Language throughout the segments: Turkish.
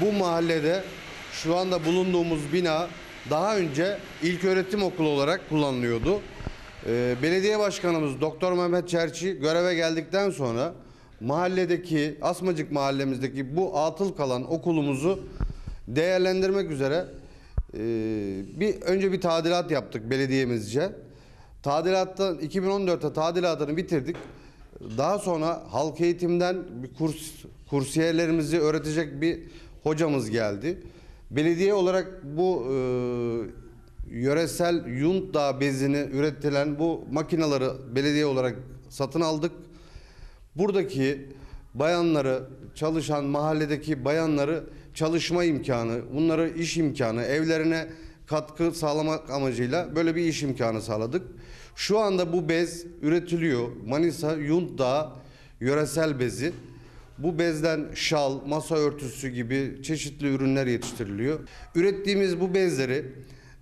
bu mahallede şu anda bulunduğumuz bina daha önce ilköğretim okulu olarak kullanılıyordu. Ee, belediye başkanımız Doktor Mehmet Çerçi göreve geldikten sonra mahalledeki Asmacık mahallemizdeki bu atıl kalan okulumuzu değerlendirmek üzere e, bir önce bir tadilat yaptık belediyemizce. Tadilattan 2014'te tadilatını bitirdik. Daha sonra halk eğitimden bir kurs kursiyerlerimizi öğretecek bir hocamız geldi. Belediye olarak bu e, yöresel Yuntdağ bezini üretilen bu makinaları belediye olarak satın aldık. Buradaki bayanları, çalışan mahalledeki bayanları çalışma imkanı, bunları iş imkanı, evlerine katkı sağlamak amacıyla böyle bir iş imkanı sağladık. Şu anda bu bez üretiliyor. Manisa Yuntdağ yöresel bezi. Bu bezden şal, masa örtüsü gibi çeşitli ürünler yetiştiriliyor. Ürettiğimiz bu bezleri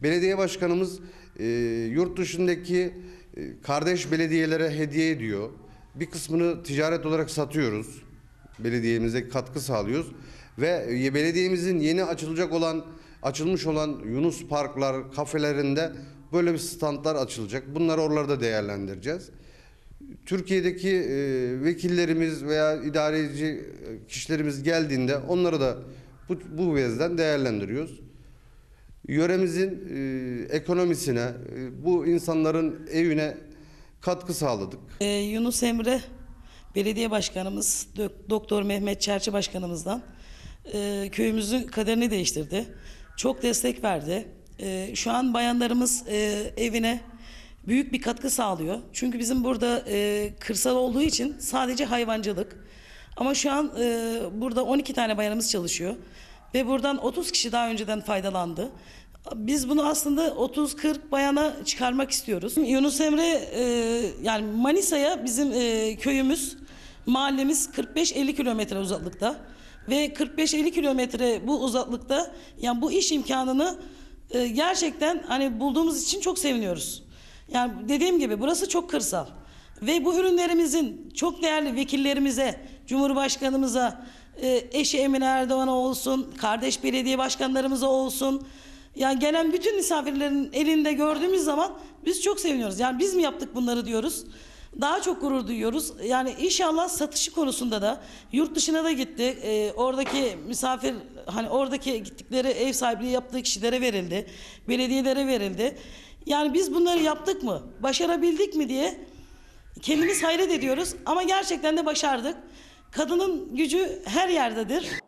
belediye başkanımız e, yurt dışındaki e, kardeş belediyelere hediye ediyor. Bir kısmını ticaret olarak satıyoruz. Belediyemize katkı sağlıyoruz ve e, belediyemizin yeni açılacak olan açılmış olan Yunus Parklar kafelerinde böyle bir standlar açılacak. Bunları oralarda değerlendireceğiz. Türkiye'deki e, vekillerimiz veya idareci e, kişilerimiz geldiğinde onları da bu, bu bezden değerlendiriyoruz. Yöremizin e, ekonomisine, e, bu insanların evine katkı sağladık. Ee, Yunus Emre Belediye Başkanımız Doktor Mehmet Çerçi Başkanımızdan e, köyümüzün kaderini değiştirdi. Çok destek verdi. E, şu an bayanlarımız e, evine büyük bir katkı sağlıyor. Çünkü bizim burada e, kırsal olduğu için sadece hayvancılık. Ama şu an e, burada 12 tane bayanımız çalışıyor. Ve buradan 30 kişi daha önceden faydalandı. Biz bunu aslında 30-40 bayana çıkarmak istiyoruz. Yunus Emre e, yani Manisa'ya bizim e, köyümüz, mahallemiz 45-50 kilometre uzaklıkta. Ve 45-50 kilometre bu uzaklıkta yani bu iş imkanını e, gerçekten hani bulduğumuz için çok seviniyoruz. Yani dediğim gibi burası çok kırsal. Ve bu ürünlerimizin çok değerli vekillerimize, Cumhurbaşkanımıza, e, eşi Emine Erdoğan'a olsun, kardeş belediye başkanlarımıza olsun. Yani gelen bütün misafirlerin elinde gördüğümüz zaman biz çok seviniyoruz. Yani biz mi yaptık bunları diyoruz. Daha çok gurur duyuyoruz. Yani inşallah satışı konusunda da yurt dışına da gitti. E, oradaki misafir hani oradaki gittikleri ev sahipliği yaptığı kişilere verildi. Belediyelere verildi. Yani biz bunları yaptık mı? Başarabildik mi diye kendimiz hayret ediyoruz ama gerçekten de başardık. Kadının gücü her yerdedir.